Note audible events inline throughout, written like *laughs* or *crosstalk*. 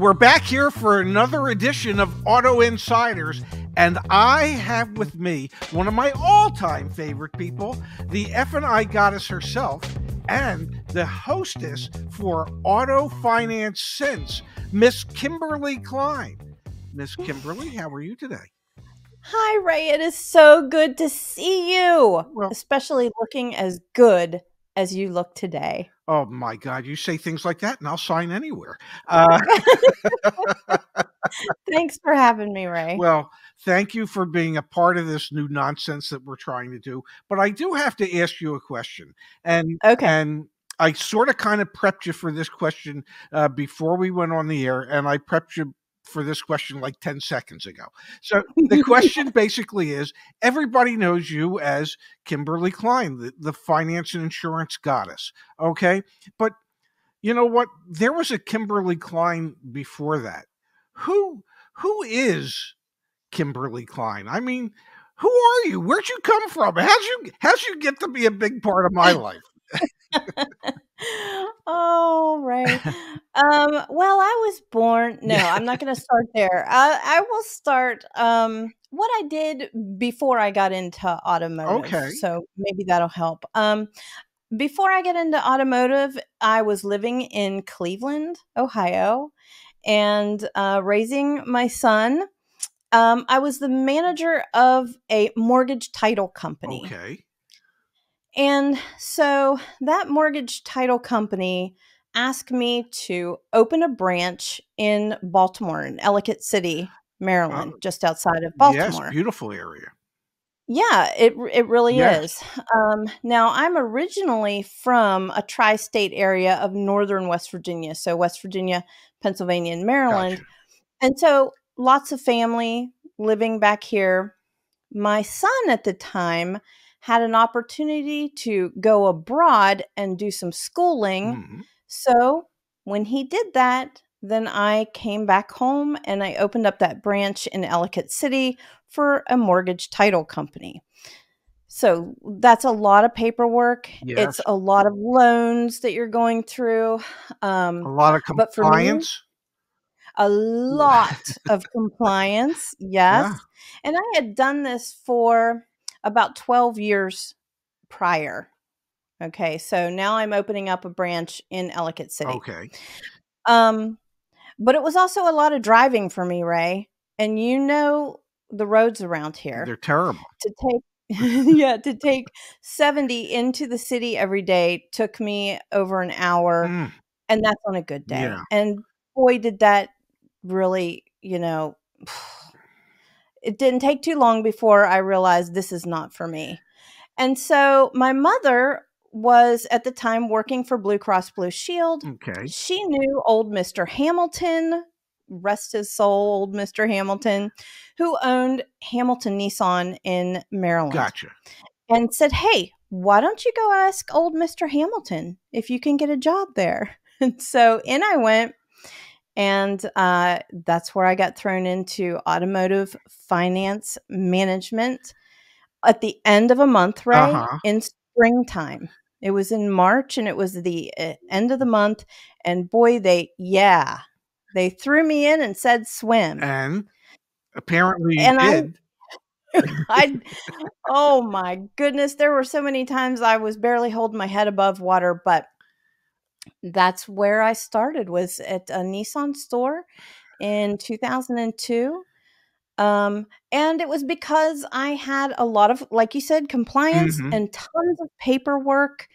we're back here for another edition of Auto Insiders, and I have with me one of my all-time favorite people, the F&I goddess herself, and the hostess for Auto Finance Sense, Miss Kimberly Kline. Miss Kimberly, how are you today? Hi, Ray. It is so good to see you, Well- especially looking as good as you look today. Oh my God, you say things like that, and I'll sign anywhere. Uh, *laughs* *laughs* Thanks for having me, Ray. Well, thank you for being a part of this new nonsense that we're trying to do. But I do have to ask you a question, and Okay. and I sort of kind of prepped you for this question uh, before we went on the air, and I prepped you for this question like ten seconds ago. So the *laughs* question basically is: everybody knows you as Kimberly Kline, the, the finance and insurance goddess. Okay, but you know what? There was a Kimberly Kline before that. Who who is Kimberly Kline? I mean, who are you? Where'd you come from? How'd you how'd you get to be a big part of my *laughs* life? *laughs* oh, right. *laughs* Um, well, I was born. No, I'm not going to start there. I, I will start um, what I did before I got into automotive. Okay. So maybe that'll help. Um, before I get into automotive, I was living in Cleveland, Ohio, and uh, raising my son. Um, I was the manager of a mortgage title company. Okay. And so that mortgage title company asked me to open a branch in Baltimore, in Ellicott City, Maryland, Oh. just outside of Baltimore. Yes, beautiful area. Yeah, it it really Yes. is. Um, now I'm originally from a tri-state area of northern West Virginia, so West Virginia, Pennsylvania, and Maryland. Gotcha. And so lots of family living back here. My son at the time had an opportunity to go abroad and do some schooling. Mhm. So when he did that, then I came back home and I opened up that branch in Ellicott City for a mortgage title company. So that's a lot of paperwork. Yes. It's a lot of loans that you're going through. Um, A lot of for me- compliance. a lot of compliance. *laughs* Yes. Yeah. And I had done this for about 12 years prior. Okay. So now I'm opening up a branch in Ellicott City. Okay. Um, but it was also a lot of driving for me, Ray. And you know the roads around here They're terrible. to take *laughs* yeah, to take 70 into the city every day took me over an hour Mm, and that's on a good day. Yeah. And boy, did that really, you know, it didn't take too long before I realized this is not for me. And so my mother was at the time working for Blue Cross Blue Shield. okay. She knew old Mr. Hamilton, rest his soul, old Mr. Hamilton, who owned Hamilton Nissan in Maryland Gotcha. and said, Hey, why don't you go ask old Mr. Hamilton if you can get a job there? *laughs* And so in I went, and uh, that's where I got thrown into automotive finance management at the end of a month, right? Uh-huh. In springtime. It was in March and it was the uh, end of the month. And boy, they, yeah, they threw me in and said swim. And apparently you And I- did. *laughs* I oh my goodness, there were so many times I was barely holding my head above water, but that's where I started was at a Nissan store in 2002. Um, and it was because I had a lot of, like you said, compliance Mhm. and tons of paperwork,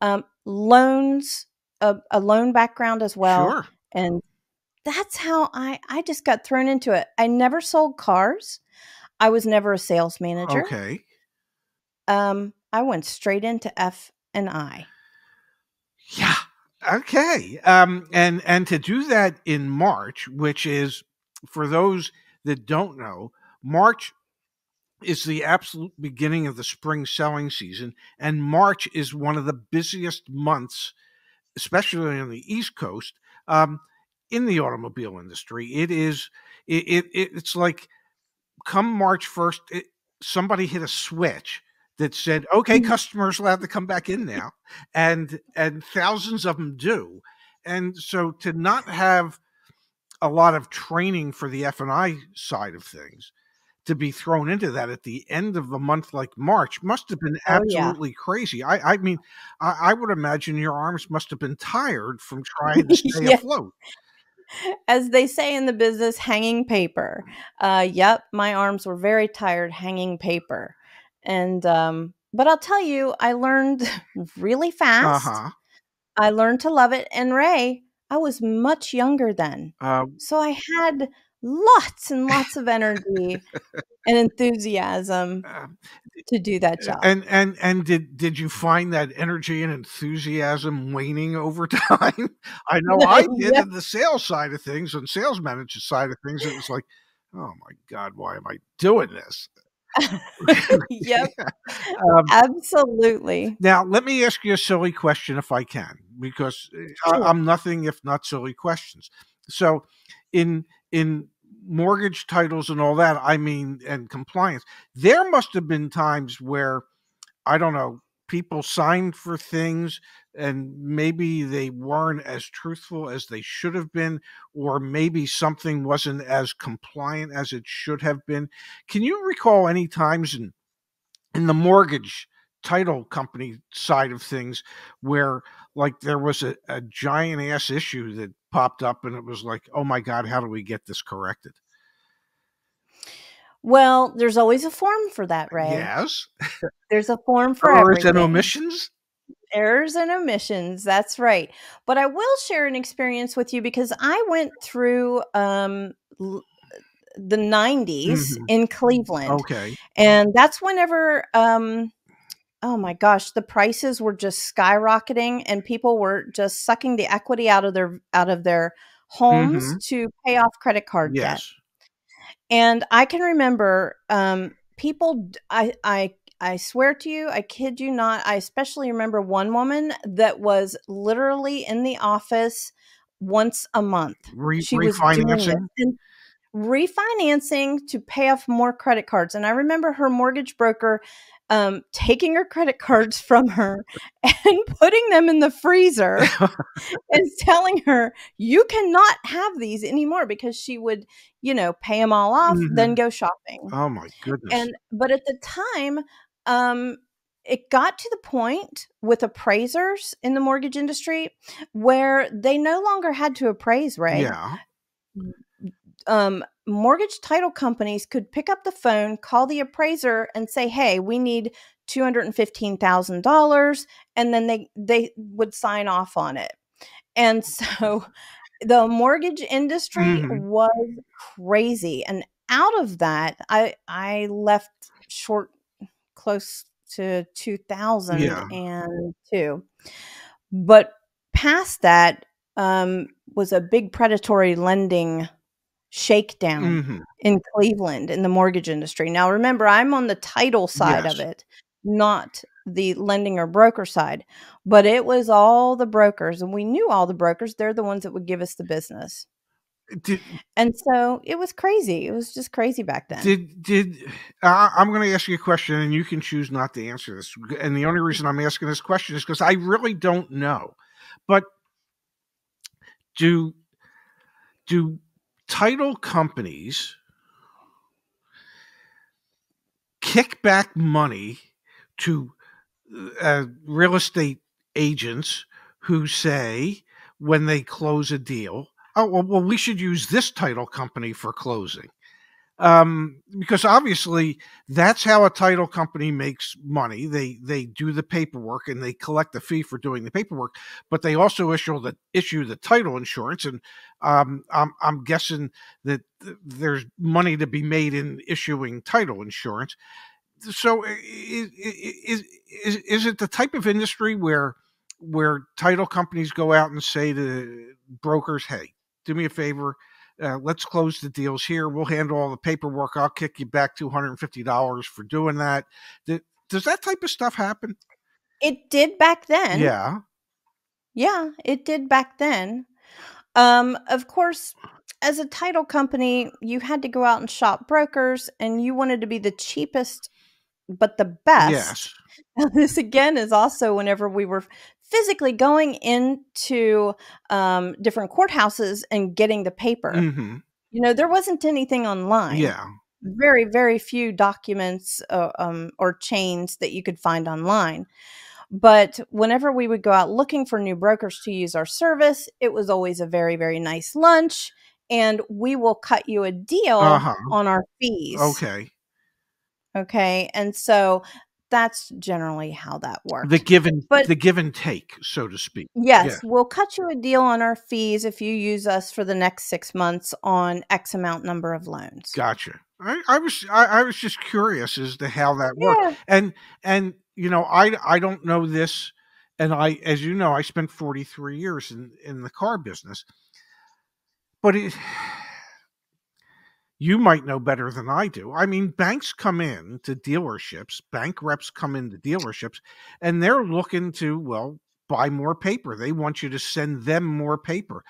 um, loans, a, a loan background as well sure. and that's how I I just got thrown into it. I never sold cars. I was never a sales manager. Okay. Um, I went straight into F and I. Yeah. Okay. Um, and and to do that in March, which is for those that don't know, March is the absolute beginning of the spring selling season, and March is one of the busiest months, especially on the East Coast, um, in the automobile industry. It is. It, it it's like come March first, somebody hit a switch that said, "Okay, Mhm. customers allowed to come back in now," and and thousands of them do, and so to not have a lot of training for the F and I side of things to be thrown into that at the end of a month like March must have been Oh, yeah. absolutely crazy. I, I mean, I, I would imagine your arms must have been tired from trying to *laughs* stay Yeah. afloat. As they say in the business, hanging paper. Uh, yep, my arms were very tired hanging paper. And, um, but I'll tell you, I learned *laughs* really fast. huh. I learned to love it. And Ray, I was much younger then. Uh, So I had lots and lots of energy *laughs* and enthusiasm uh, to do that job. and and and did did you find that energy and enthusiasm waning over *laughs* time? I know I did Yeah. in the sales side of things and sales manager side of things. It was like, oh my god, why am I doing this? *laughs* yep, *laughs* Um, absolutely. now, let me ask you a silly question if I can, because uh, I, I'm nothing if not silly questions. So, in in mortgage titles and all that, I mean, and compliance, there must have been times where I don't know people signed for things and maybe they weren't as truthful as they should have been or maybe something wasn't as compliant as it should have been can you recall any times in in the mortgage title company side of things where like there was a, a giant ass issue that popped up and it was like oh my god how do we get this corrected Well, there's always a form for that, Ray. yes There's a form *laughs* for errors and everything. omissions Errors and omissions. That's right. But I will share an experience with you because I went through um, l- the 90s Mhm. in Cleveland. okay And that's whenever, um, oh my gosh, the prices were just skyrocketing and people were just sucking the equity out of their out of their homes to pay off credit card debt. And I can remember um, people. I I I swear to you, I kid you not. I especially remember one woman that was literally in the office once a month. Re- She was doing this refinancing refinancing to pay off more credit cards. And I remember her mortgage broker um, taking her credit cards from her *laughs* and putting them in the freezer *laughs* and telling her you cannot have these anymore because she would you know pay them all off then go shopping oh my goodness and but at the time um it got to the point with appraisers in the mortgage industry where they no longer had to appraise right yeah um, mortgage title companies could pick up the phone, call the appraiser, and say, "Hey, we need two hundred and fifteen thousand dollars," and then they they would sign off on it. And *laughs* so, the mortgage industry Mhm. was crazy, and out of that, I I left short close to two thousand and two, but past that um, was a big predatory lending shakedown Mhm. in Cleveland in the mortgage industry. Now, remember, I'm on the title side Yes. of it, not the lending or broker side, but it was all the brokers, and we knew all the brokers. They're the ones that would give us the business. Did And so it was crazy. It was just crazy back then. did did I I'm going to ask you a question, and you can choose not to answer this. And the only reason I'm asking this question is because I really don't know. But do do title companies kick back money to uh, real estate agents who say when they close a deal, oh well, well we should use this title company for closing um, because obviously that's how a title company makes money. They they do the paperwork and they collect the fee for doing the paperwork, but they also issue the issue the title insurance. And um, I'm I'm guessing that th- there's money to be made in issuing title insurance. So i- i- i- is is is it the type of industry where where title companies go out and say to brokers, "Hey, do me a favor." uh, let's close the deals here. We'll handle all the paperwork. I'll kick you back two hundred and fifty dollars for doing that. Th- Does that type of stuff happen? it did back then. yeah. Yeah, it did back then. Um, of course, as a title company, you had to go out and shop brokers and you wanted to be the cheapest but the best. Yes. Now, *laughs* this again is also whenever we were physically going into um, different courthouses and getting the paper. hmm You know, there wasn't anything online. Yeah. Very, very few documents uh, um, or chains that you could find online. But whenever we would go out looking for new brokers to use our service, it was always a very, very nice lunch. And we will cut you a deal Uh-huh. on our fees. Okay. Okay. And so that's generally how that works. The give and But- the give and take, so to speak. Yes, we'll cut you a deal on our fees if you use us for the next six months on X amount number of loans. Gotcha. I, I was I, I was just curious as to how that worked. And and you know, I I don't know this and I as you know, I spent 43 years in in the car business. But it you might know better than I do. I mean, banks come in to dealerships, bank reps come into dealerships, and they're looking to, well, buy more paper. They want you to send them more paper.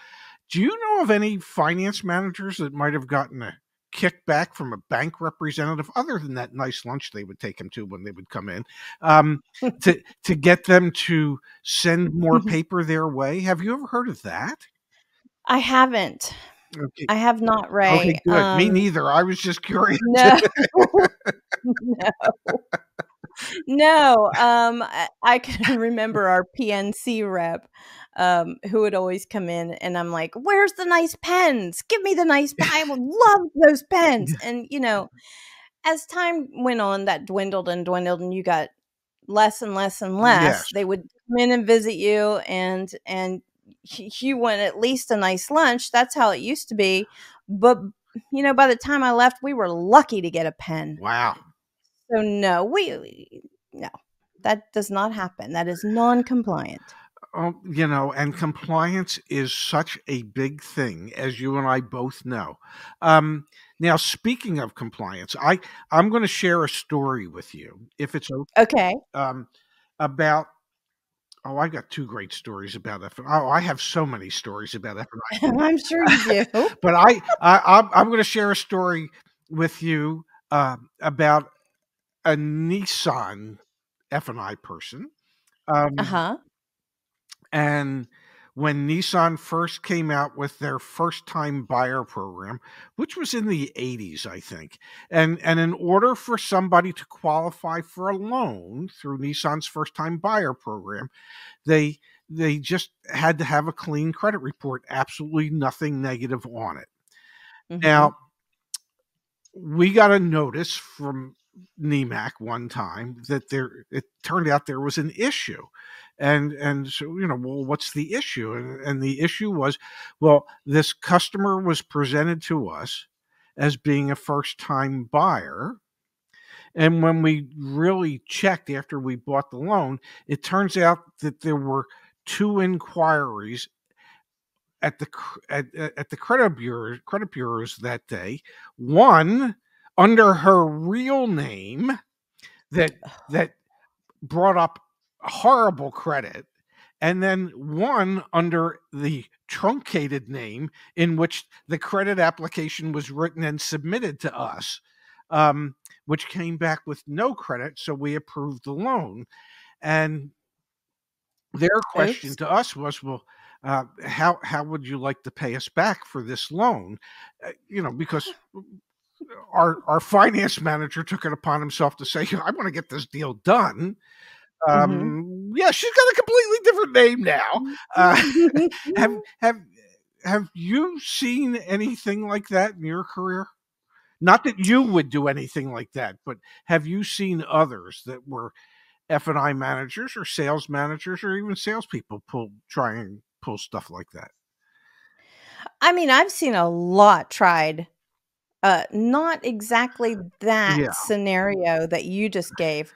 Do you know of any finance managers that might have gotten a kickback from a bank representative other than that nice lunch they would take them to when they would come in um, *laughs* to to get them to send more paper their way? Have you ever heard of that? I haven't. Okay. I have not, Ray. Okay, good. Me Um, neither. I was just curious. No. *laughs* no. No. Um, I, I can *laughs* remember our PNC rep um, who would always come in, and I'm like, Where's the nice pens? Give me the nice pen. I would love those pens. *laughs* And, you know, as time went on, that dwindled and dwindled, and you got less and less and less. Yes. They would come in and visit you, and, and, you went at least a nice lunch. That's how it used to be. But you know, by the time I left, we were lucky to get a pen. Wow. So no, we, no, that does not happen. That is non-compliant. Oh, you know, and compliance is such a big thing, as you and I both know. Um, now, speaking of compliance, I I'm going to share a story with you, if it's okay, Okay. um, about. Oh, I got two great stories about F. Oh, I have so many stories about F. *laughs* I'm sure you do. *laughs* But I, I I'm, I'm going to share a story with you uh, about a Nissan F and I person. Um, Uh huh. and when Nissan first came out with their first time buyer program, which was in the 80s, I think. And and in order for somebody to qualify for a loan through Nissan's first time buyer program, they they just had to have a clean credit report, absolutely nothing negative on it. Mhm. Now, we got a notice from NMAC one time that there it turned out there was an issue. And and so you know, well, what's the issue? And, and the issue was, well, this customer was presented to us as being a first time buyer. And when we really checked after we bought the loan, it turns out that there were two inquiries at the at, at at the credit bureau credit bureaus that day. One under her real name that that brought up horrible credit, and then one under the truncated name in which the credit application was written and submitted to us, um, which came back with no credit, so we approved the loan. And their question to us was, well, uh, how how would you like to pay us back for this loan? Uh, you know, because *laughs* our our finance manager took it upon himself to say, I want to get this deal done. Um, Yeah, she's got a completely different name now. Uh, *laughs* have have have you seen anything like that in your career? Not that you would do anything like that, but have you seen others that were F and I managers or sales managers or even salespeople pull try and pull stuff like that? I mean, I've seen a lot tried. Uh, not exactly that Yeah. scenario that you just gave.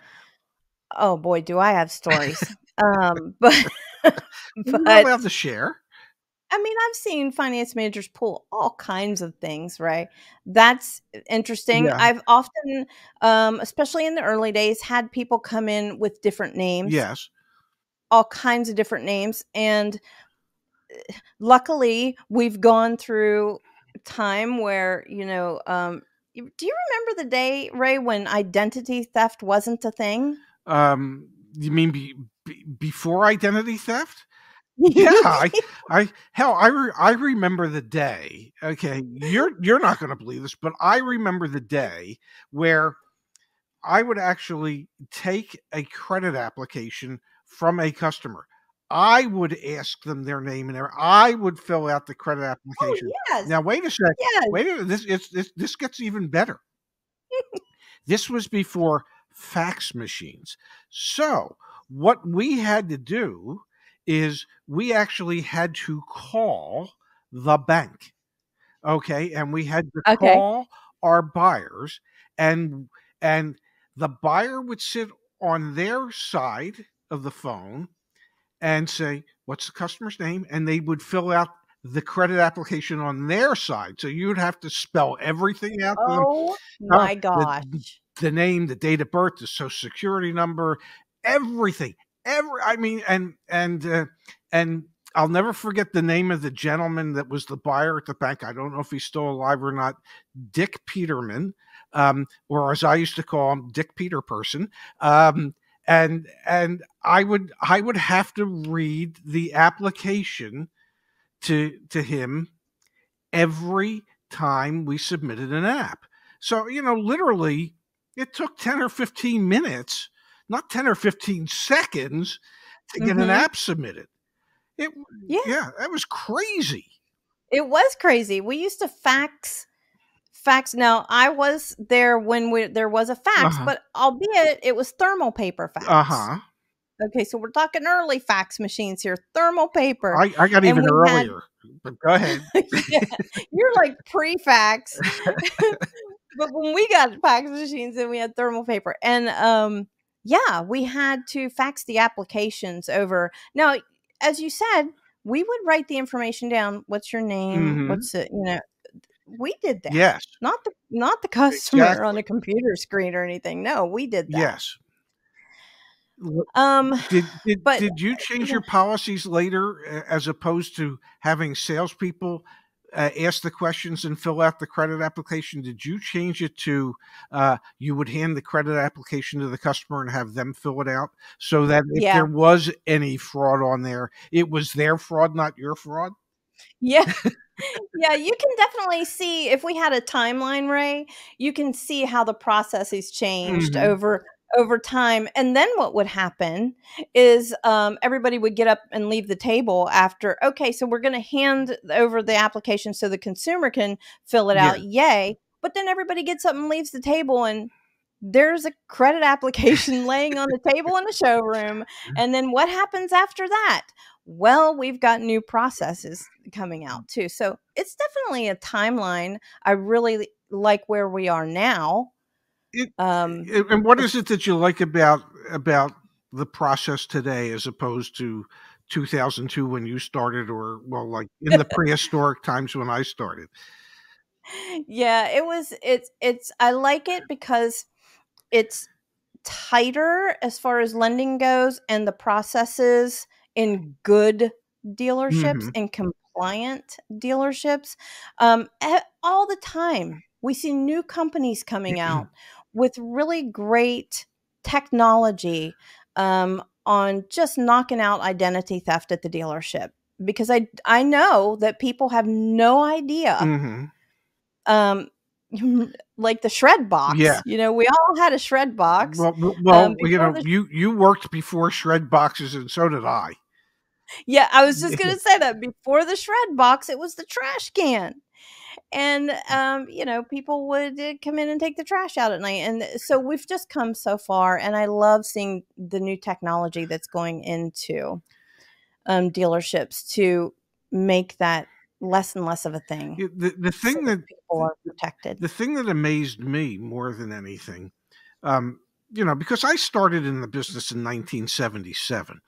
Oh boy, do I have stories. um, *laughs* but You're not but to share. I mean, I've seen finance managers pull all kinds of things, right? That's interesting. Yeah. I've often, um, especially in the early days, had people come in with different names, Yes. all kinds of different names. And eh, luckily, we've gone through time where, you know, um, do you remember the day, Ray, when identity theft wasn't a thing? Um, you mean be, be- before identity theft. Yeah, *laughs* I, I hell, I re- I remember the day. Okay, you're you're not going to believe this, but I remember the day where I would actually take a credit application from a customer. I would ask them their name and their. I would fill out the credit oh application. yes, Now wait a second. yes. Wait a this it's this this gets even better. this was before fax machines. So what we had to do is we actually had to call the bank. Okay, and we had to Okay. call our buyers and and the buyer would sit on their side of the phone and say, "What's the customer's name?" and they would fill out the credit application on their side. So you'd have to spell everything out Oh my gosh. the name, the date of birth, the social security number, everything. Every I mean, and and uh, and I'll never forget the name of the gentleman that was the buyer at the bank. I don't know if he's still alive or not. Dick Peterman, um, or as I used to call him, Dick Peter Person. Um, and and I would I would have to read the application to to him every time we submitted an app. So, you know, literally it took 10 or 15 minutes, not 10 or 15 seconds to get an Mhm. app submitted. It Yeah. yeah, that was crazy. It was crazy. We used to fax fax. Now I was there when we, there was a fax, Uh-huh. but albeit it was thermal paper fax. Uh-huh. Okay, so we're talking early fax machines here, thermal paper. I, I got And even we had- earlier. but go ahead. *laughs* Yeah, You're like *laughs* pre-fax. *laughs* but when we got fax machines and we had thermal paper and um yeah, we had to fax the applications over. Now, as you said, we would write the information down. What's your name? Mhm. What's it, you know, we did that. Yes. Not the not the *laughs* customer on a computer screen or anything. No, we did that. Yes. Um Did did, But- did you change your policies later as opposed to having salespeople uh, ask the questions and fill out the credit application? Did you change it to uh, you would hand the credit application to the customer and have them fill it out so that if Yeah. there was any fraud on there, it was their fraud, not your fraud? Yeah. *laughs* yeah, you can definitely see if we had a timeline, Ray, you can see how the process processes changed Mhm. over over time. And then what would happen is um, everybody would get up and leave the table after, okay, so we're going to hand over the application so the consumer can fill it Yeah. out. Yay. But then everybody gets up and leaves the table and there's a credit *laughs* application laying on the table in the showroom. *laughs* And then what happens after that? Well, we've got new processes coming out too. So it's definitely a timeline. I really like where we are now. It- Um, And and what is it that you like about about the process today as opposed to 2002 when you started or well like in the *laughs* prehistoric times when I started? yeah, it was it's it's I like it because it's tighter as far as lending goes and the processes in good dealerships Mhm. and compliant dealerships um all the time we see new companies coming *clears throat* out with really great technology um on just knocking out identity theft at the dealership because i i know that people have no idea hmm um *laughs* like the shred box Yeah. you know we all had a shred box Well, well, um, you know, the- you you worked before shred boxes, and so did I. yeah i was just *laughs* gonna say that before the shred box it was the trash can and um you know people would uh, come in and take the trash out at night and so we've just come so far and i love seeing the new technology that's going into um dealerships to make that less and less of a thing The the so thing that people are protected. the thing that amazed me more than anything, um, you know, because I started in the business in 1977,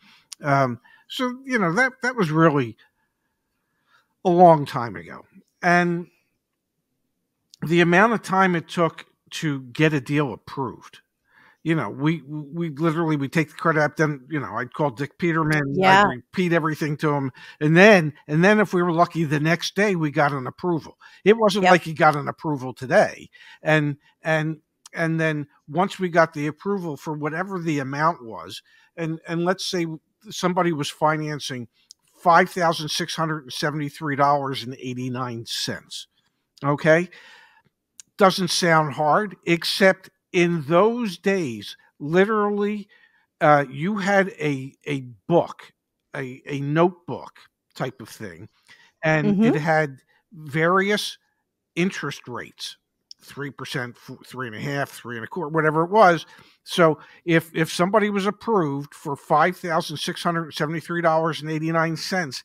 um, so you know that that was really a long time ago, and the amount of time it took to get a deal approved. You know, we we literally we take the credit app, then you know I'd call Dick Peterman, Yeah. I'd repeat everything to him, and then and then if we were lucky, the next day we got an approval. It wasn't Yep. like you got an approval today, and and and then once we got the approval for whatever the amount was, and and let's say somebody was financing five thousand six hundred and seventy three dollars and eighty nine cents. Okay, doesn't sound hard, except in those days, literally, uh, you had a a book, a a notebook type of thing, and Mhm. it had various interest rates three percent three and a half three and a quarter whatever it was so if if somebody was approved for five thousand six hundred seventy three dollars and eighty nine cents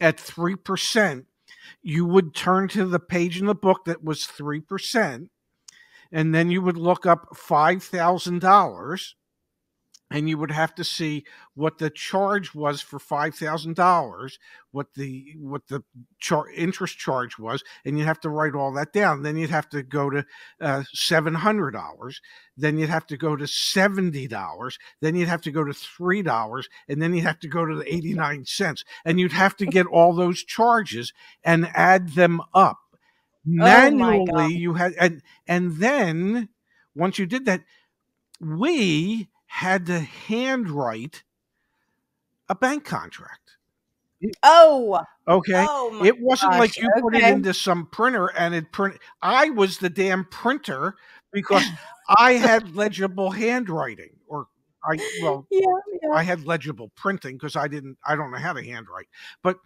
at three percent you would turn to the page in the book that was three percent and then you would look up five thousand dollars and you would have to see what the charge was for five thousand dollars, what the what the char- interest charge was, and you'd have to write all that down. Then you'd have to go to uh, seven hundred dollars. Then you'd have to go to seventy dollars. Then you'd have to go to three dollars, and then you'd have to go to the eighty nine cents, and you'd have to get all those charges and add them up manually. God. you had and and then once you did that, we had to handwrite a bank contract. Oh, Okay. oh it wasn't like gosh, you put it into some printer and it print. I was the damn printer because *laughs* I had legible handwriting, or I well, yeah, yeah. I had legible printing because I didn't. I don't know how to handwrite, but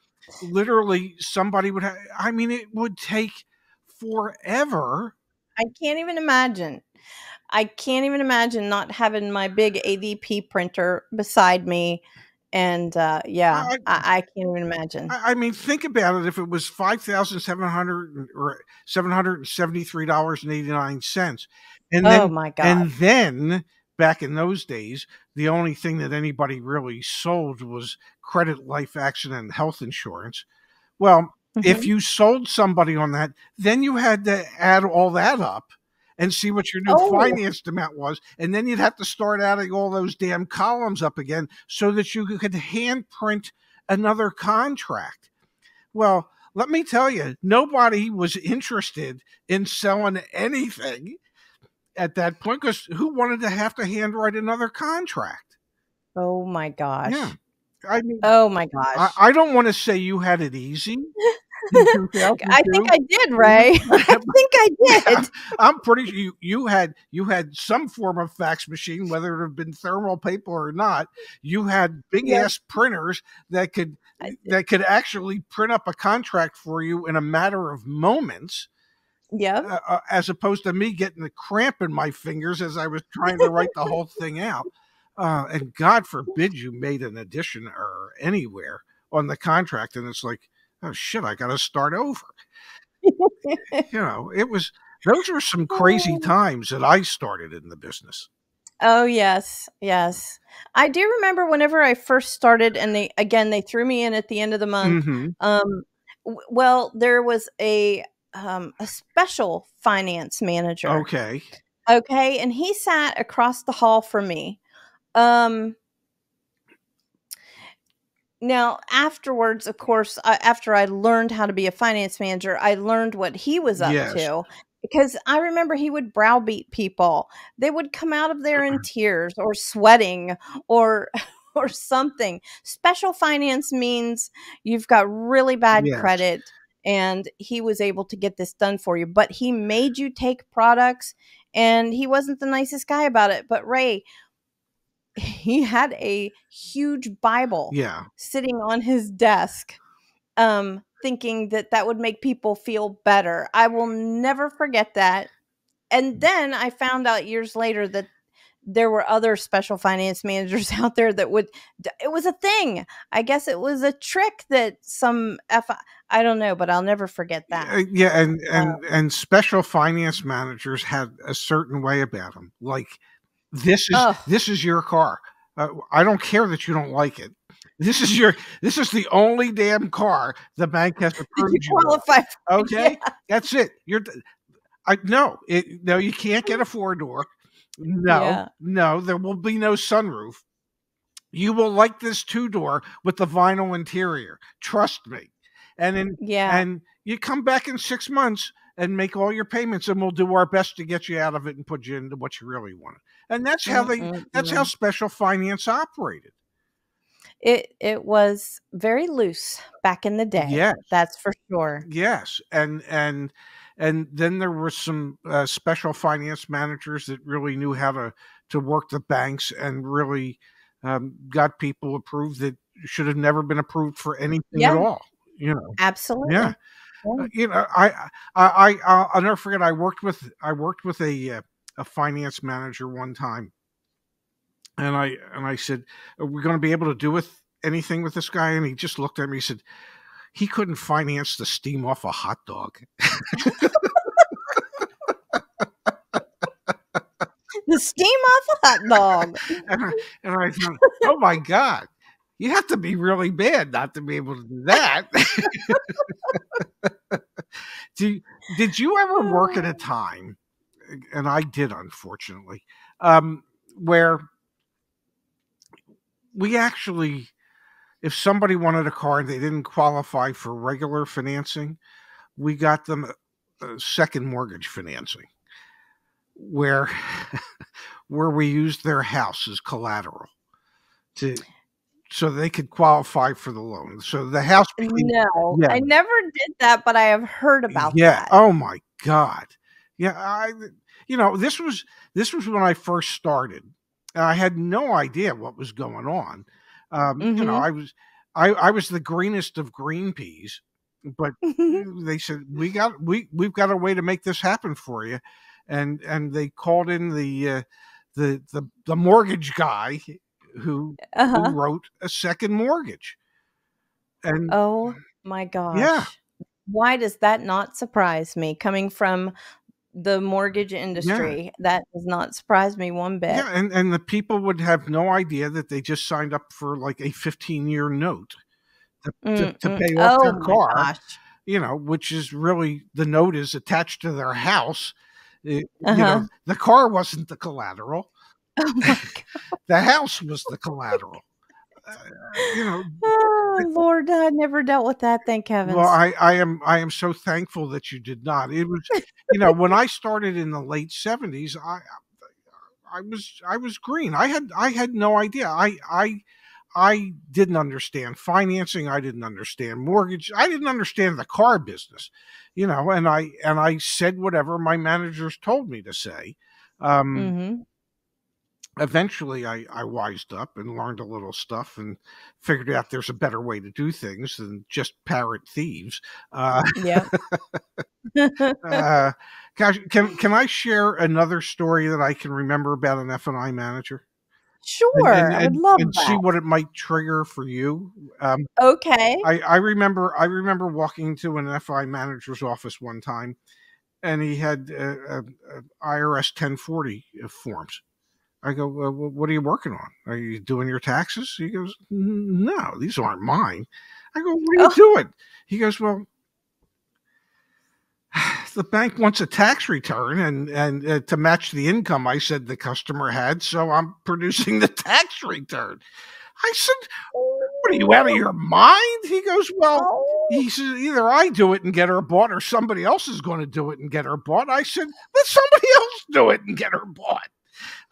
literally somebody would have. I mean, it would take forever. I can't even imagine. I can't even imagine not having my big ADP printer beside me. And uh, yeah, I- I, I can't even imagine. I, I mean, think about it. If it was five thousand seven hundred or seven hundred and seventy three dollars and eighty nine cents, and oh then my god! and then back in those days, the only thing that anybody really sold was credit, life, accident, and health insurance. Well, if Mhm. you sold somebody on that, then you had to add all that up and see what your new Oh. financed amount was. And then you'd have to start adding all those damn columns up again so that you could hand print another contract. Well, let me tell you, nobody was interested in selling anything at that point because who wanted to have to handwrite another contract? oh my gosh! Yeah. I mean, Oh my gosh! I, I don't want to say you had it easy. *laughs* I think I did, Ray. *laughs* I *laughs* think I *laughs* did. Yeah, I'm pretty sure you, you had you had some form of fax machine, whether it had been thermal paper or not. You had big Yep. ass printers that could that could actually print up a contract for you in a matter of moments, Yep. uh, uh, as opposed to me getting the cramp in my fingers as I was trying to write the whole thing out. Uh, and God forbid you made an addition error anywhere on the contract, and it's like, oh shit, I got to start over. *laughs* you know, it was those were some crazy times that I started in the business. Oh yes, yes. I do remember whenever I first started, and they again they threw me in at the end of the month. hmm Um, w- well, there was a um, a special finance manager. Okay. Okay, and he sat across the hall from me. Um, now, afterwards, of course, I, after I learned how to be a finance manager, I learned what he was up Yes. to because I remember he would browbeat people. They would come out of there in mm-hmm. tears or sweating or *laughs* or something. Special finance means you've got really bad Yes. credit and he was able to get this done for you, but he made you take products and he wasn't the nicest guy about it. But Ray, he had a huge Bible Yeah. sitting on his desk, um, thinking that that would make people feel better. I will never forget that. And then I found out years later that there were other special finance *laughs* managers out there that would it was a thing i guess it was a trick that some f i don't know but i'll never forget that Uh, yeah, and and and special finance managers had a certain way about them. Like this is Ugh. this is your car. Uh, I don't care that you don't like it. This is your this is the only damn car the bank has approved you qualify Okay, that's it. You're I no, it no, you can't get a four door. No, Yeah. no, there will be no sunroof. You will like this two door with the vinyl interior. Trust me. And in yeah and you come back in six months and make all your payments, and we'll do our best to get you out of it and put you into what you really want. And that's how they. That's how special finance operated. It it was very loose back in the day. Yes. That's for sure. Yes, and and and then there were some uh, special finance managers that really knew how to to work the banks and really um, got people approved that should have never been approved for anything Yeah. at all. You know, Absolutely. yeah. Yeah. You know, I I I I'll, I'll never forget. I worked with I worked with a uh, a finance manager one time, and I and I said, "Are we going to be able to do with anything with this guy?" And he just looked at me. He said, "He couldn't finance the steam off a hot dog." The steam off a hot dog. *laughs* and I, and I thought, "Oh my god." You have to be really bad not to be able to do that. *laughs* do, did you ever work at a *sighs* time, and I did, unfortunately, um, where we actually, if somebody wanted a car and they didn't qualify for regular financing, we got them a, a second mortgage financing, where *laughs* where we used their house as collateral to so they could qualify for the loan. So the house No, Yeah. I never did that, but I have heard about yeah. that. Oh my god. Yeah. I. You know this was this was when I first started. And I had no idea what was going on. Um, You know, Mhm. I was I I was the greenest of green peas, but *laughs* they said we got we we've got a way to make this happen for you, and and they called in the uh, the the the mortgage guy who uh-huh. who wrote a second mortgage, and Oh my gosh. Yeah. Why does that not surprise me? Coming from the mortgage industry, that does not surprise me one bit. Yeah, and, and the people would have no idea that they just signed up for like a 15 year note to, to, to pay off oh their car, gosh. you know, which is really the note is attached to their house. It- You Uh-huh. know, the car wasn't the collateral, *laughs* Oh my god. the house was the collateral. Uh, you know, *laughs* Oh, Lord, I never dealt with that. Thank heavens. well, I, I am I am so thankful that you did not. It was, you know, when I started in the late 70s, I I was I was green. I had I had no idea. I I I didn't understand financing. I didn't understand mortgage. I didn't understand the car business, you know. And I and I said whatever my managers told me to say. Um, Mhm. Eventually, I I wised up and learned a little stuff and figured out there's a better way to do things than just parrot thieves. Uh, Yep. *laughs* *laughs* uh, gosh, can can I share another story that I can remember about an F and I manager? sure. and, I would love and that. see what it might trigger for you. Um, okay. I, I remember I remember walking into an FI manager's office one time, and he had uh, uh, uh, IRS 1040 forms. I go, well, what are you working on? Are you doing your taxes? He goes, no, these aren't mine. I go, what are you Oh. doing? He goes, well, *sighs* the bank wants a tax return and and uh, to match the income I said the customer had, so I'm *laughs* producing the tax return. I said, "What are you out of your mind?" He goes, "Well." Oh. He says, "Either I do it and get her bought, or somebody else is going to do it and get her bought." I said, "Let somebody else do it and get her bought."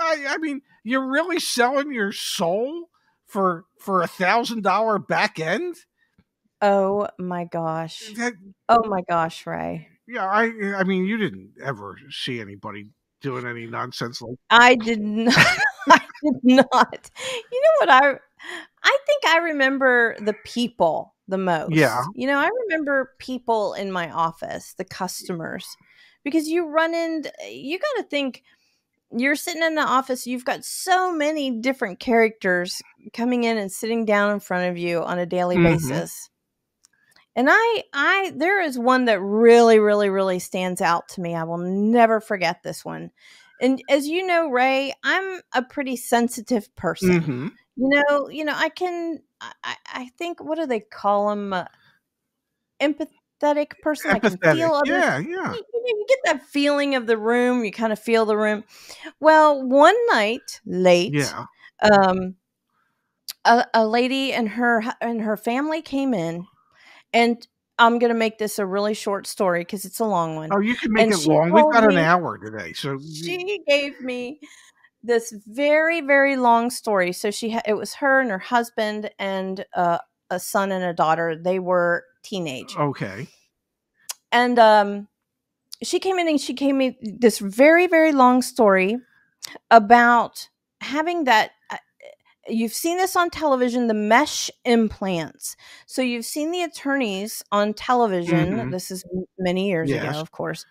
I, I mean, you're really selling your soul for for a thousand dollar back end? Oh my gosh. That, Oh my gosh, Ray. yeah, I I mean, you didn't ever see anybody doing any nonsense like I did not. *laughs* I did not. You know what I I think I remember the people the most. Yeah. You know, I remember people in my office, the customers. Because you run in you got to think you're sitting in the office, you've got so many different characters coming in and sitting down in front of you on a daily Mhm. basis. And I I there is one that really really really stands out to me. I will never forget this one. And as you know, Ray, I'm a pretty sensitive person. hmm You know, you know, I can I, I- think what do they call them? Uh, empathetic person. I can feel empathetic. other Yeah, yeah. You, know, you get that feeling of the room. You kind of feel the room. Well, one night late, Yeah. um, a, a lady and her and her family came in, and I'm going to make this a really short story because it's a long one. Oh, you can make And it long. We've got an me- hour today, so She gave me this very, very long story. So she, ha- it was her and her husband and uh, a son and a daughter. They were teenage. okay. and um she came in and she gave me this very very long story about having that uh, you've seen this on television the mesh implants so you've seen the attorneys on television Mhm. this is many years Yes. ago of course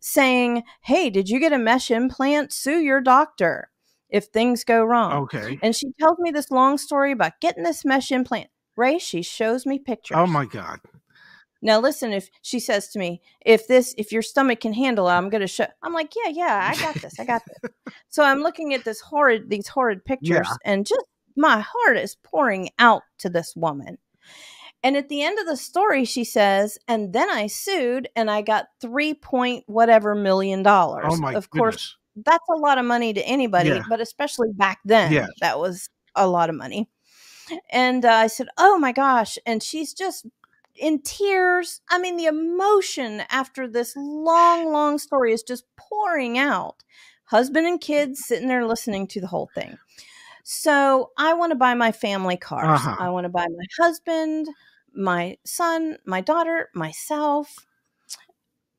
saying hey did you get a mesh implant sue your doctor if things go wrong Okay. and she tells me this long story about getting this mesh implant ray she shows me pictures Oh my God. Now listen, if she says to me, if this if your stomach can handle it, I'm gonna show I'm like, Yeah, yeah, I got this. I got this. *laughs* so I'm looking at this horrid these horrid pictures Yeah. and just my heart is pouring out to this woman. And at the end of the story, she says, and then I sued and I got three point whatever million dollars. Oh my of course, that's a lot of money to anybody, Yeah. but especially back then, Yes. that was a lot of money. And uh, I said, "Oh my gosh!" And she's just in tears. I mean, the emotion after this long, long story is just pouring out. Husband and kids sitting there listening to the whole thing. So I want to buy my family cars. Uh-huh. I want to buy my husband, my son, my daughter, myself.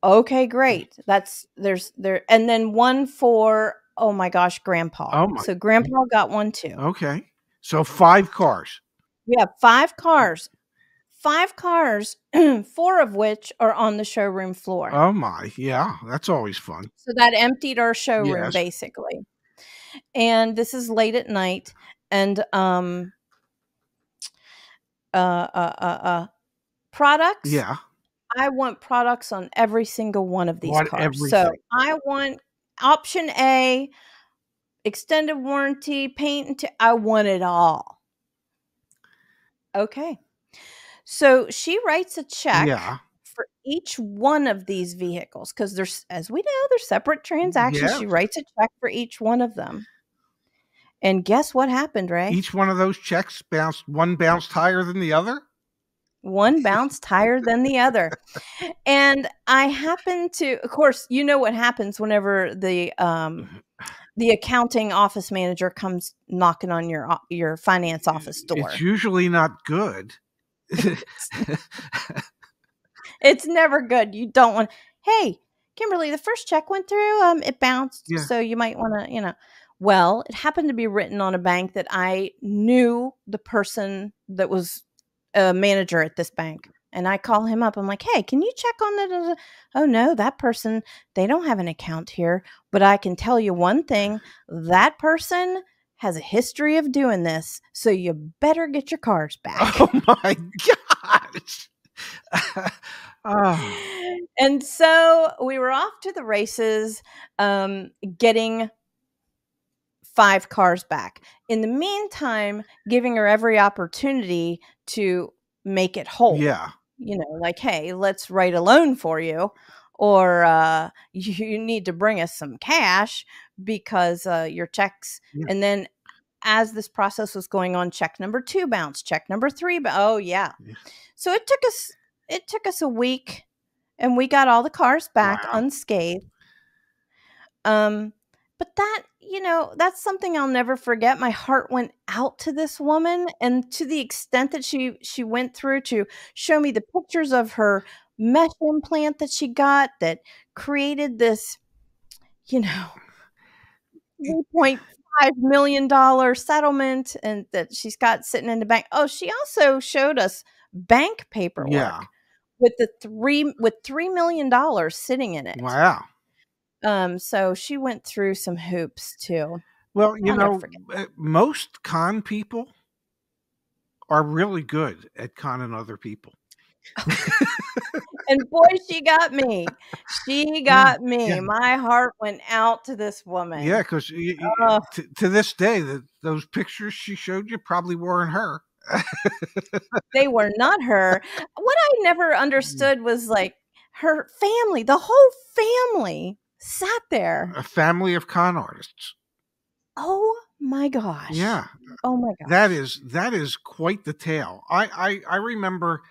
Okay, great. That's there's there, and then one for oh my gosh, grandpa. Oh my- So grandpa got one too. Okay. So five cars. We have five cars, five cars, *clears throat* four of which are on the showroom floor. Oh my. Yeah. That's always fun. so that emptied our showroom Yes. basically. And this is late at night, and um, uh, uh, uh, uh, products. Yeah. I want products on every single one of these Want cars. So. I want option A, extended warranty, paint, and t- I want it all. Okay. So she writes a check Yeah. for each one of these vehicles because there's, as we know, they're separate transactions. Yeah. She writes a check for each one of them. And guess what happened, Ray? Each one of those checks bounced one bounced higher than the other. one bounced higher than the other *laughs* and i happen to of course you know what happens whenever the um the accounting office manager comes knocking on your your finance office door It's usually not good. It's never good. You don't want hey kimberly the first check went through um it bounced Yeah. so you might want to you know. Well it happened to be written on a bank that i knew the person that was a manager at this bank and i call him up. I'm like hey can you check on that oh no that person they don't have an account here but i can tell you one thing that person has a history of doing this so you better get your cars *laughs* back oh my gosh. oh, *laughs* and so we were off to the races, um, getting five cars back. In the meantime, giving her every opportunity to make it whole. yeah. You know, like, hey, let's write a loan for you, or uh, *laughs* you need to bring us some cash because uh, your checks. Yeah. And then as this process was going on, check number two bounced, check number three. Oh yeah. Yeah. So it took us it took us a week, and we got all the cars back Wow. unscathed. Um, but that you know that's something I'll never forget. My heart went out to this woman, and to the extent that she she went through to show me the pictures of her mesh implant that she got that created this, you know, three point five million dollar settlement, and that she's got sitting in the bank. Oh, she also showed us bank paperwork Yeah. with the three with three million dollars sitting in it. Wow. Um, so she went through some hoops too. Well, you know, uh, most con people are really good at conning other people. *laughs* And boy, she got me. She got me. yeah. My heart went out to this woman. Yeah, because Oh. to, to this day, the, those pictures she showed you probably weren't her. They were not her. What I never Mm. understood was like her family, the whole family sat there. A family of con artists. Oh my gosh. Yeah, Oh my gosh. that is that is quite the tale. I I, I remember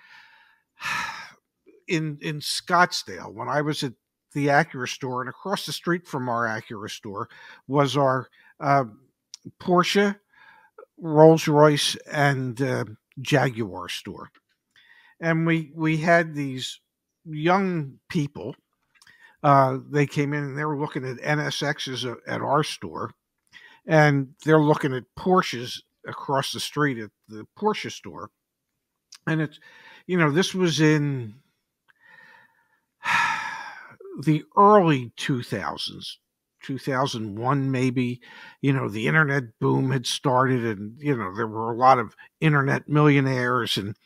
*sighs* in in Scottsdale when I was at the Acura store, and across the street from our Acura store was our uh, Porsche, Rolls Royce, and uh, Jaguar store, and we we had these young people. Uh, they came in and they were looking at NSXs at our store, and they're looking at Porsches across the street at the Porsche store. And it's, you know, this was in *sighs* the early 2000s, 2001 maybe. You know, the internet boom had started, and you know there were a lot of internet millionaires, and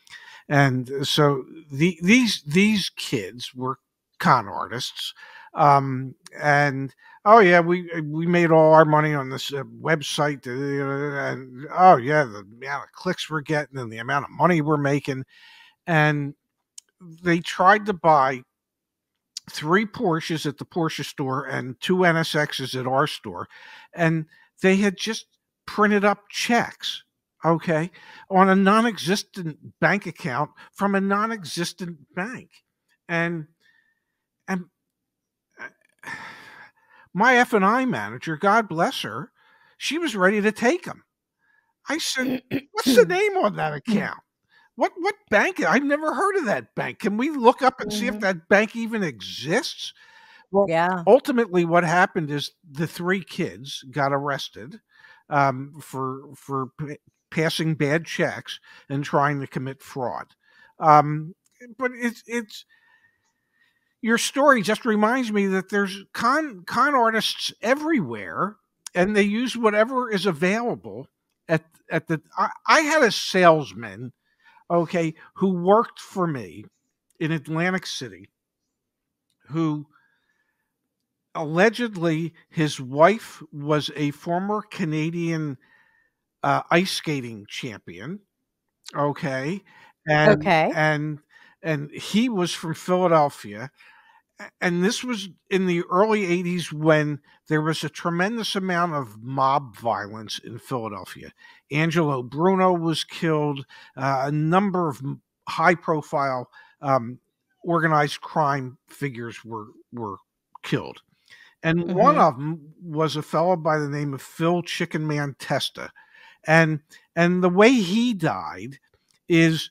and so the these these kids were con artists, um, and oh yeah, we we made all our money on this uh, website, and oh yeah, the amount of clicks we're getting and the amount of money we're making, and they tried to buy three Porsches at the Porsche store and two NSXs at our store, and they had just printed up checks okay, on a non existent bank account from a non existent bank. And, and *sighs* my F&I manager, God bless her, she was ready to take them. I said, *clears throat* "What's the name on that mm. account? What what bank? I've never heard of that bank. Can we look up and mm-hmm. see if mm-hmm. that bank even exists?" Well, yeah. Ultimately, what happened is the three kids got arrested um, for for p- passing bad checks and trying to commit fraud. Um, but it's it's your story just reminds me that there's con con artists everywhere, and they use whatever is available at at the. I, I had a salesman, okay, who worked for me in Atlantic City, who allegedly his wife was a former Canadian uh, ice skating champion. Okay, and okay, and and he was from Philadelphia, and this was in the early 80s when there was a tremendous amount of mob violence in Philadelphia. Angelo Bruno was killed, uh, a number of high profile um, organized crime figures were were killed. And mm-hmm. one of them was a fellow by the name of Phil Chicken Man Testa. And and the way he died is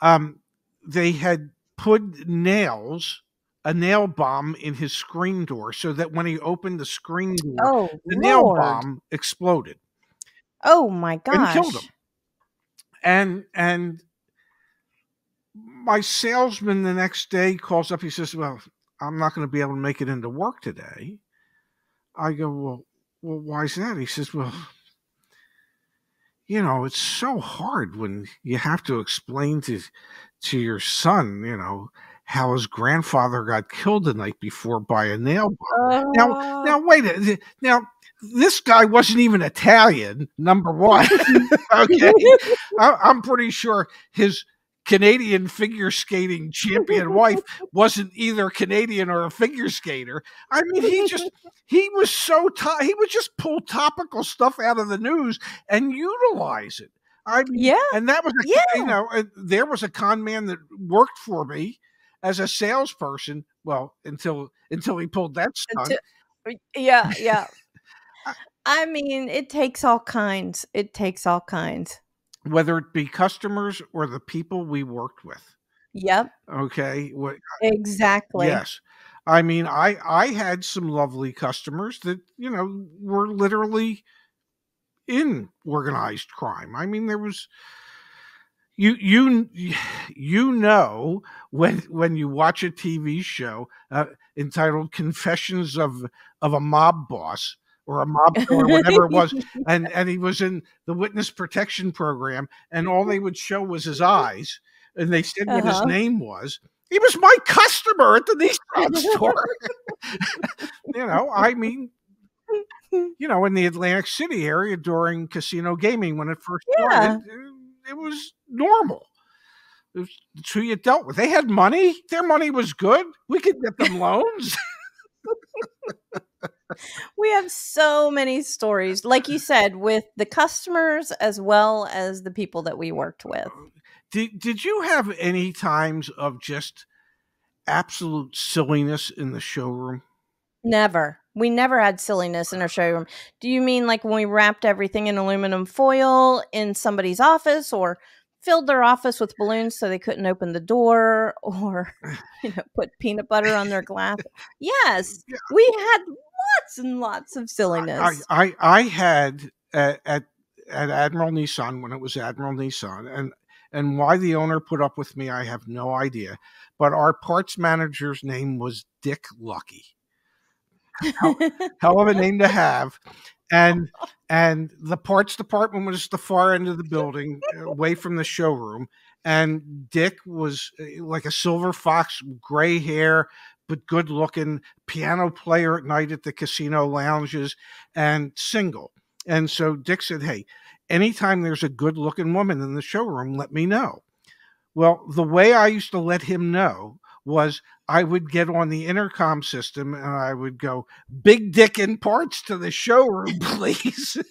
um, they had put nails a nail bomb in his screen door so that when he opened the screen door, oh, the Lord. nail bomb exploded. Oh my gosh. And killed him. And and my salesman the next day calls up, he says, Well, I'm not going to be able to make it into work today. I go, Well, well, why is that? He says, Well, you know, it's so hard when you have to explain to to your son, you know, how his grandfather got killed the night before by a nail bomb. Uh, now, now wait a now. This guy wasn't even Italian. Number one, *laughs* okay. I, I'm pretty sure his Canadian figure skating champion wife wasn't either Canadian or a figure skater. I mean, he just he was so to- he would just pull topical stuff out of the news and utilize it. I mean, yeah, and that was a, yeah. you know there was a con man that worked for me as a salesperson. Well, until until he pulled that stunt. Yeah, yeah. *laughs* I mean, it takes all kinds. It takes all kinds. Whether it be customers or the people we worked with. Yep. Okay. What, exactly. Yes. I mean, I I had some lovely customers that you know were literally in organized crime. I mean, there was you you you know when when you watch a TV show uh, entitled "Confessions of of a Mob Boss" or a mob or whatever it was, *laughs* and and he was in the witness protection program, and all they would show was his eyes, and they said uh-huh. what his uh-huh. name was. He was my customer at the Nissan store. *laughs* you know, I mean, you know, in the Atlantic City area during casino gaming when it first yeah. started it was normal. It's who you dealt with. They had money. Their money was good. We could get them loans. *laughs* we have so many stories, like you said, with the customers as well as the people that we worked with. Did Did you have any times of just absolute silliness in the showroom? Never. We never had silliness in our showroom. Do you mean like when we wrapped everything in aluminum foil in somebody's office or filled their office with balloons so they couldn't open the door or *laughs* you know put peanut butter on their glass? Yes. *laughs* We had lots and lots of silliness. I, I, I had at, at at Admiral Nissan when it was Admiral Nissan, and and why the owner put up with me, I have no idea. But our parts manager's name was Dick Lucky. Hell, of a name to have, and and the parts department was the far end of the building, away from the showroom. And Dick was uh, like a silver fox, gray hair, but good looking, piano player at night at the casino lounges, and single. And so Dick said, Hey, anytime there's a good looking woman in the showroom, let me know. Well, the way I used to let him know was I would get on the intercom system and I would go, Big Dick in parts to the showroom, *laughs* please. *laughs*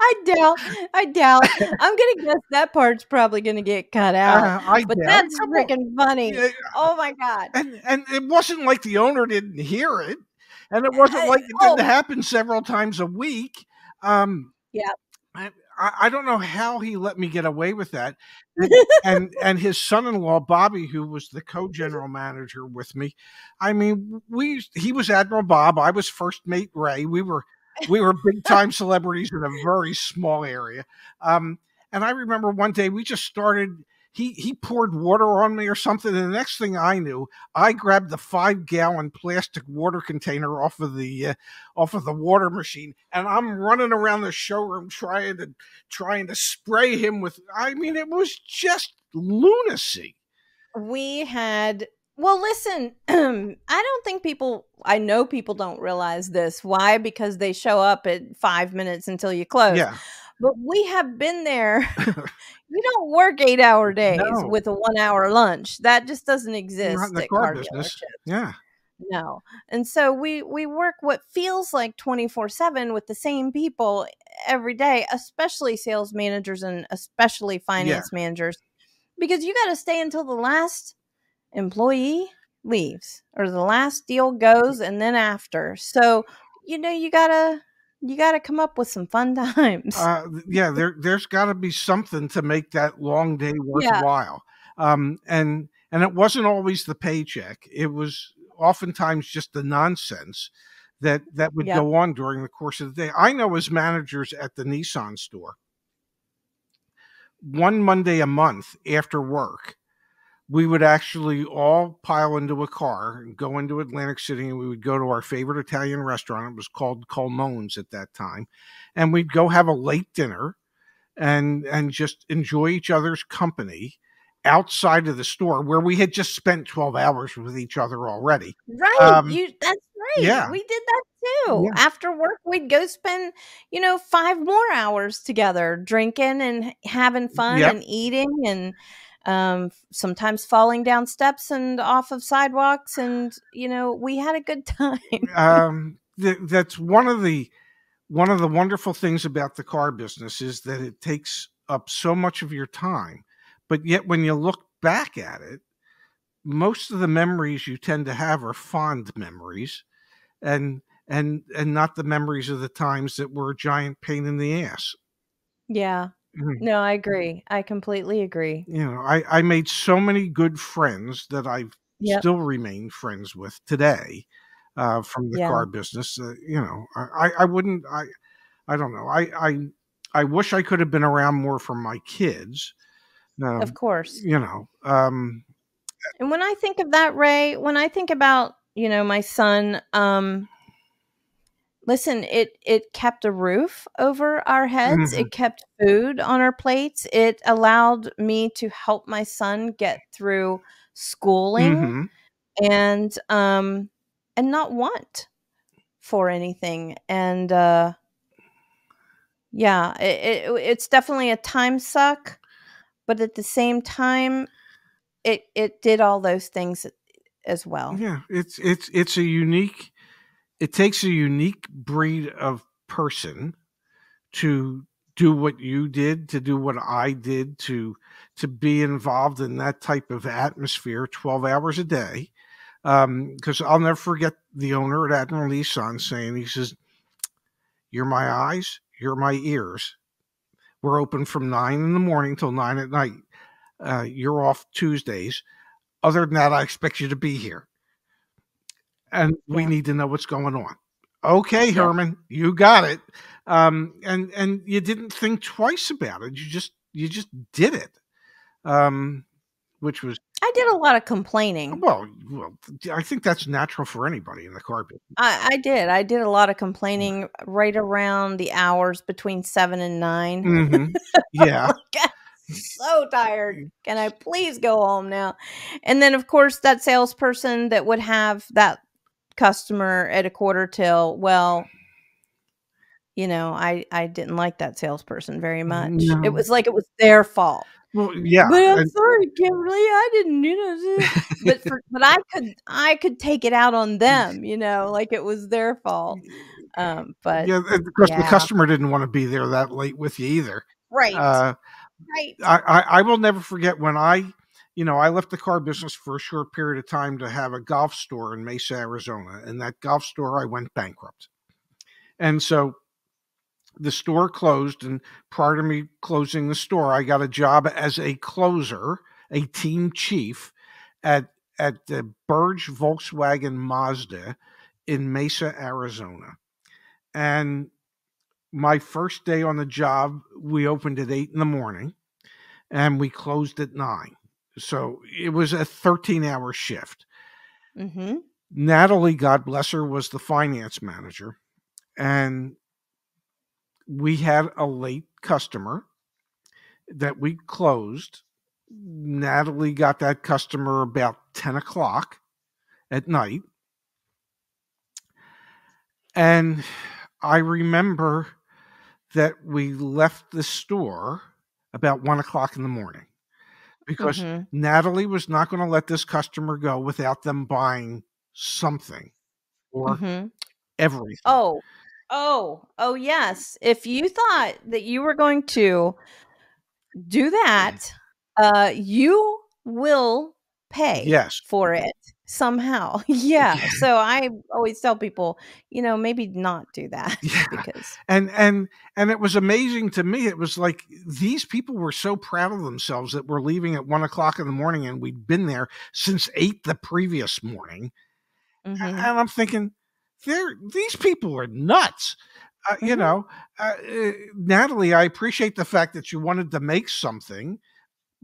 I doubt. I doubt. I'm gonna guess that part's probably gonna get cut out. Uh, but doubt. that's freaking funny. Yeah, Oh my god. and and it wasn't like the owner didn't hear it, and it wasn't like it didn't Oh. happen several times a week. Um, Yeah. I, I I don't know how he let me get away with that, *laughs* and and, his son-in-law Bobby, who was the co-general manager with me. I mean, we he was Admiral Bob, I was First Mate Ray. We were we were big *laughs* time celebrities in a very small area. Um, and I remember one day we just started. He he poured water on me or something, and the next thing I knew, I grabbed the five gallon plastic water container off of the uh, off of the water machine, and I'm running around the showroom trying to trying to spray him with. I mean, it was just lunacy. we had well listen *clears throat* i don't think people i know people don't realize this why because they show up at five minutes until you close Yeah, but we have been there *laughs* *laughs* you don't work eight hour days No. with a one hour lunch that just doesn't exist not in the car business. yeah. no and so we we work what feels like 24 7 with the same people every day especially sales managers and especially finance managers because you got to stay until the last employee leaves or the last deal goes and then after so you know you gotta you gotta come up with some fun *laughs* times uh, yeah, there there's got to be something to make that long day worthwhile. Um, and and it wasn't always the paycheck; it was oftentimes just the nonsense that that would Yep. go on during the course of the day. I know as managers at the Nissan store, one Monday a month after work. We would actually all pile into a car and go into Atlantic City, and we would go to our favorite Italian restaurant. It was called Colmone's at that time, and we'd go have a late dinner and and just enjoy each other's company outside of the store where we had just spent 12 hours with each other already right um, you that's right yeah. we did that too Yeah. after work we'd go spend you know five more hours together drinking and having fun Yep. and eating and um sometimes falling down steps and off of sidewalks and you know we had a good *laughs* time. Um th- that's one of the one of the wonderful things about the car business is that it takes up so much of your time. But yet when you look back at it most of the memories you tend to have are fond memories and and and not the memories of the times that were a giant pain in the ass. Yeah. No i agree i completely agree you know i i made so many good friends that i've Yep. still remain friends with today uh, from the Yeah. car business. Uh, you know, I, I, I wouldn't, I, I don't know. I, I, I wish I could have been around more for my kids. Um, of course you know, um, And when I think of that, Ray, when I think about, you know, my son, um, listen, it it kept a roof over our heads. Mhm. It kept food on our plates. It allowed me to help my son get through schooling mhm. and um and not want for anything. And uh yeah, it, it it's definitely a time suck, but at the same time it it did all those things as well. yeah, it's, it's, it's a unique, it takes a unique breed of person to do what you did, to do what I did, to to be involved in that type of atmosphere 12 hours a day. Because um, I'll never forget the owner at Admiral Nissan saying, he says, You're my eyes, you're my ears. We're open from nine in the morning till nine at night. Uh, you're off Tuesdays. Other than that, I expect you to be here. And we need to know what's going on. Okay, yeah. Herman, you got it. Um, and and you didn't think twice about it. You just you just did it. Um, which was I did a lot of complaining. Well, well, I think that's natural for anybody in the car business. I, I did. I did a lot of complaining right around the hours between seven and 9 mm-hmm. *laughs* Yeah. so tired. Can I please go home now? And then, of course, that salesperson that would have that customer at a quarter till, well, you know, I I didn't like that salesperson very much. No. It was like it was their fault. Well, yeah, but I'm sorry, Kimberly. I didn't, you know. *laughs* but for, but I could I could take it out on them, you know, like it was their fault. Um, but yeah, of course, yeah. the customer didn't want to be there that late with you either. Right. Uh, right. I, I I will never forget when I, you know, I left the car business for a short period of time to have a golf store in Mesa, Arizona, and that golf store I went bankrupt, and so the store closed, and prior to me closing the store, I got a job as a closer, a team chief at at the Berge Volkswagen Mazda in Mesa, Arizona. And my first day on the job, we opened at eight in the morning and we closed at nine. So it was a 13 hour shift. Mm-hmm. Natalie, God bless her, was the finance manager. And we had a late customer that we closed. Natalie got that customer about 10 o'clock at night. And I remember that we left the store about one o'clock in the morning because mm-hmm. Natalie was not going to let this customer go without them buying something or mm-hmm. everything. Oh, Oh, oh yes. If you thought that you were going to do that, uh, you will pay yes. for it somehow. *laughs* *laughs* yeah. So I always tell people, you know, maybe not do that *laughs* yeah. because and and and it was amazing to me. It was like these people were so proud of themselves that we're leaving at one o'clock in the morning and we'd been there since eight the previous morning. Mm-hmm. And I'm thinking, they're these people are nuts. Uh, mm-hmm. You know, uh, uh, Natalie, I appreciate the fact that you wanted to make something,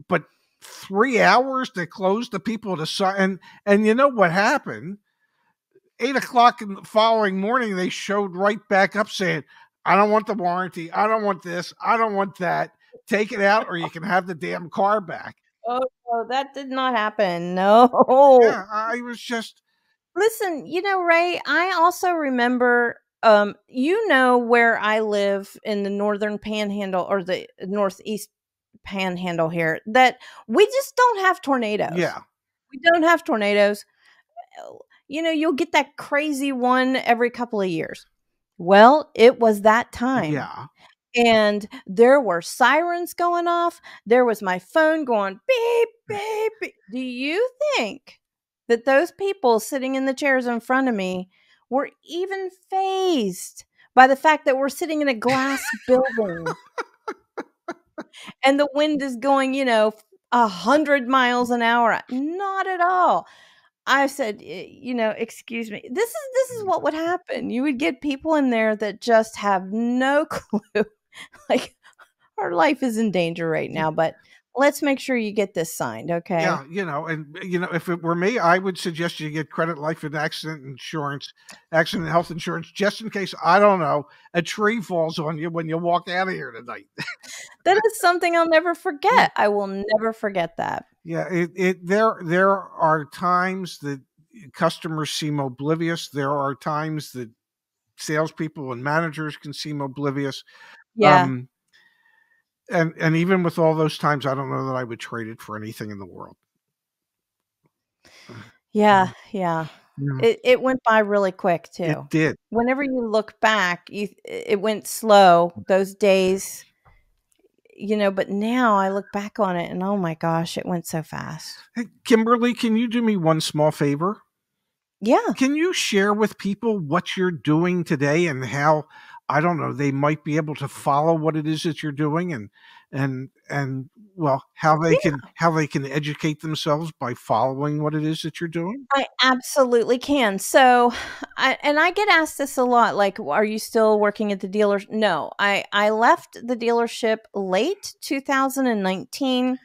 but three hours to close the people to sign, and and you know what happened? Eight o'clock in the following morning, they showed right back up saying, "I don't want the warranty. I don't want this. I don't want that. Take it out, or you can have the damn car back." Oh, no, that did not happen. *laughs* No. Yeah, I was just Listen, you know, Ray, I also remember um you know where I live in the northern panhandle or the northeast panhandle here that we just don't have tornadoes. Yeah. We don't have tornadoes. You know, you'll get that crazy one every couple of years. Well, it was that time. Yeah. And there were sirens going off. There was my phone going beep, beep, beep. Do you think that those people sitting in the chairs in front of me were even fazed by the fact that we're sitting in a glass building and the wind is going, you know, a hundred miles an hour. Not at all. I said, you know, excuse me. This is this is mm. what would happen. You would get people in there that just have no *laughs* clue. like our life is in danger right mm. now, but let's make sure you get this signed, okay? Yeah, you know, and you know, if it were me, I would suggest you get credit life and accident insurance, accident health insurance, just in case I don't know a tree falls on you when you walk out of here tonight. *laughs* that is something I'll never forget. I will never forget that. Yeah, it, it there there are times that customers seem oblivious. There are times that salespeople and managers can seem oblivious. Yeah. Um, and and even with all those times, I don't know that I would trade it for anything in the world. Yeah, mm. yeah. yeah. It it went by really quick too. It did. Whenever you look back, you it went slow. Mm. Those days you know, but now I look back on it and oh my gosh, it went so fast. Hey, Kimberly, can you do me one small favor? Yeah. Can you share with people what you're doing today and how I don't know they might be able to follow what it is that you're doing and and and well how they Yeah. can how they can educate themselves by following what it is that you're doing? I absolutely can. So, I, and I get asked this a lot like are you still working at the dealer? No. I I left the dealership late 2019.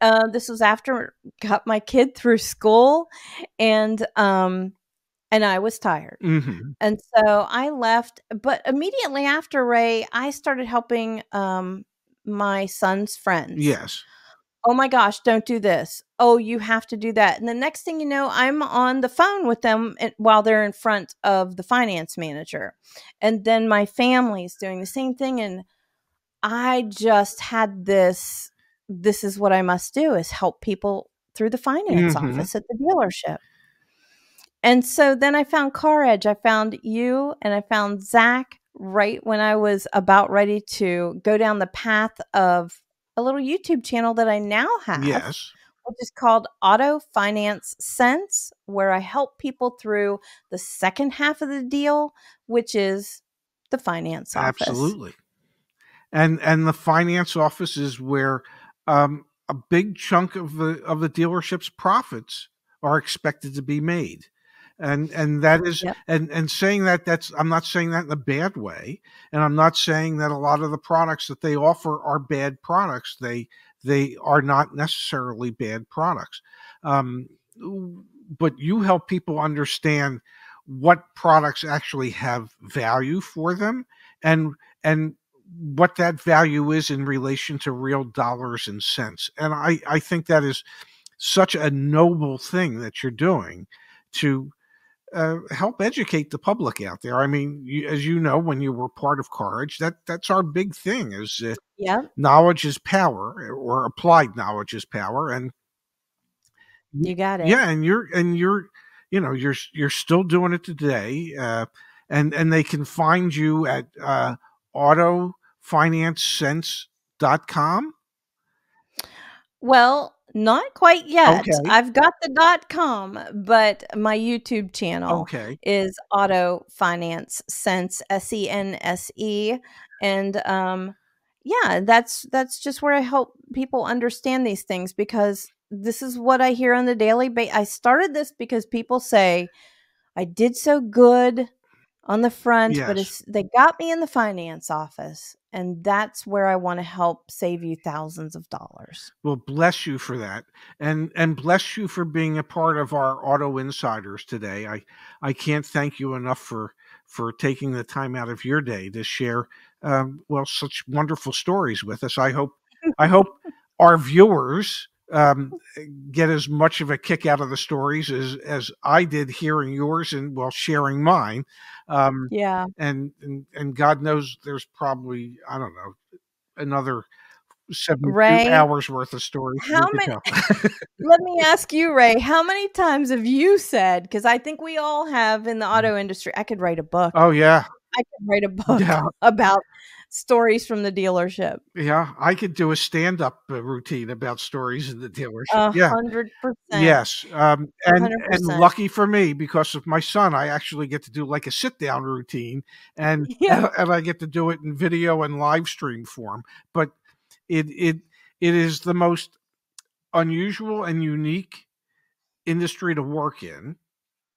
Uh, this was after got my kid through school and um and I was tired. Mhm. And so I left, but immediately after Ray, I started helping um my son's friends. Yes. Oh my gosh, don't do this. Oh, you have to do that. And the next thing you know, I'm on the phone with them while they're in front of the finance manager. And then my family's doing the same thing and I just had this this is what I must do is help people through the finance Mhm. office at the dealership. And so then I found Car Edge. I found you and I found Zach right when I was about ready to go down the path of a little YouTube channel that I now have, Yes. which is called Auto Finance Sense, where I help people through the second half of the deal, which is the finance office. Absolutely. And and the finance office is where um, a big chunk of the of the dealership's profits are expected to be made. And and that is Yep. and and saying that that's I'm not saying that in a bad way, and I'm not saying that a lot of the products that they offer are bad products. They they are not necessarily bad products. Um, but you help people understand what products actually have value for them and and what that value is in relation to real dollars and cents. And I, I think that is such a noble thing that you're doing to uh, help educate the public out there. I mean, you, as you know, when you were part of Car Edge, that that's our big thing is uh, Yep. knowledge is power, or applied knowledge is power, and You got it. yeah, and you're and you're you know you're you're still doing it today, uh, and and they can find you at uh, autofinancesense.com. Well, not quite yet. Okay. I've got the dot com, but my YouTube channel Okay, is Auto Finance Sense S E N S E, and um, yeah, that's that's just where I help people understand these things because this is what I hear on the daily basis. I started this because people say I did so good on the front, but Yes. it's, they got me in the finance office, and that's where I want to help save you thousands of dollars. well, bless you for that, and and bless you for being a part of our Auto Insiders today. I I can't thank you enough for for taking the time out of your day to share um, well such wonderful stories with us. I hope I hope *laughs* our viewers um, get as much of a kick out of the stories as as I did hearing yours and well sharing mine. Um, Yeah. and, and and God knows there's probably I don't know another seventy Ray, hours worth of stories. How many? *laughs* *laughs* Let me ask you, Ray. How many times have you said? Because I think we all have in the auto industry. I could write a book. oh yeah, I could write a book yeah, *laughs* about stories from the dealership. yeah. I could do a stand up routine about stories in the dealership. A Yeah. hundred percent. Yes, um, and hundred and percent. lucky for me, because of my son, I actually get to do like a sit down routine, and *laughs* Yeah. *laughs* and I get to do it in video and live stream form. But it it it is the most unusual and unique industry to work in,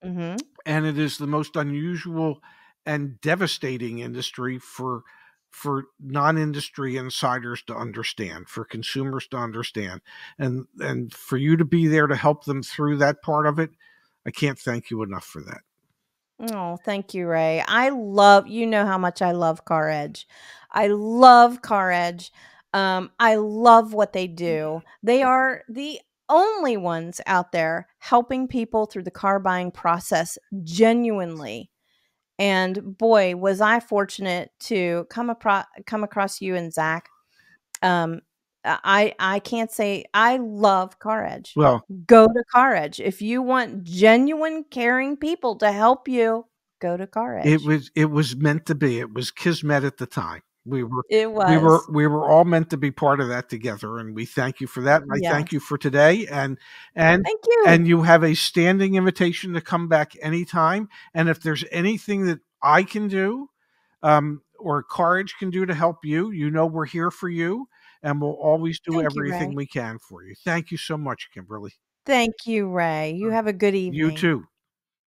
hmm and it is the most unusual and devastating industry for for non-industry insiders to understand for consumers to understand and and for you to be there to help them through that part of it i can't thank you enough for that Oh, thank you, Ray. I love you know how much I love Car Edge. I love Car Edge. Um, I love what they do. They are the only ones out there helping people through the car buying process genuinely. And boy, was I fortunate to come across come across you and Zach. Um, I I can't say I love Car Edge well go to Car Edge. If you want genuine, caring people to help you, go to Car Edge. it was it was meant to be it was kismet at the time We were It we were we were all meant to be part of that together, and we thank you for that. And I thank you for today, and and Thank you. and you have a standing invitation to come back anytime. And if there's anything that I can do, um, or Car Edge can do to help you, you know we're here for you, and we'll always do Thank everything Ray. we can for you. Thank you so much, Kimberly. Thank you, Ray. You have a good evening. You too.